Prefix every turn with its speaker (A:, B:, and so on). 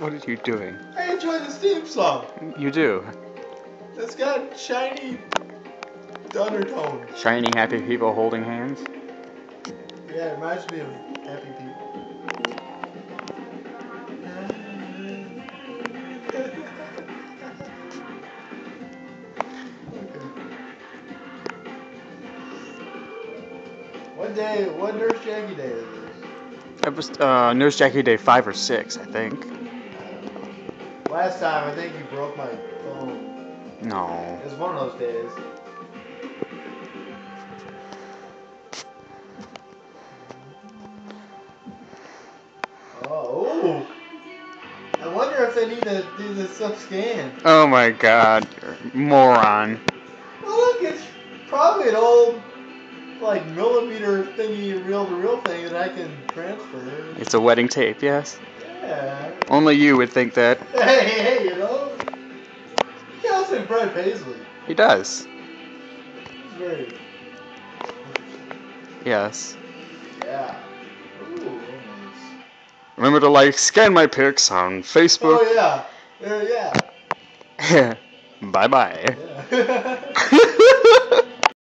A: What are you doing?
B: I enjoy this theme song.
A: You do.
B: It's got shiny undertones.
A: Shiny happy people holding hands.
B: Yeah, it reminds me of happy people. What day? What Nurse Jackie day is this?
A: It was uh, Nurse Jackie Day 5 or 6, I think.
B: Last time, I think you broke my phone.
A: No.
B: It was one of those days. Oh. I wonder if they need to do this sub scan.
A: Oh my god. Moron.
B: Oh, look, it's probably an old, like, millimeter thingy, reel to reel thing that I can transfer.
A: It's a wedding tape, yes?
B: Yeah.
A: Only you would think that.
B: Hey, hey, you know? He also like Brad Paisley.
A: He does.
B: He's very.
A: Yes.
B: Yeah. Ooh, oh, nice.
A: Remember to like, scan my pics on Facebook.
B: Oh, yeah. Yeah, yeah.
A: bye bye.
B: yeah.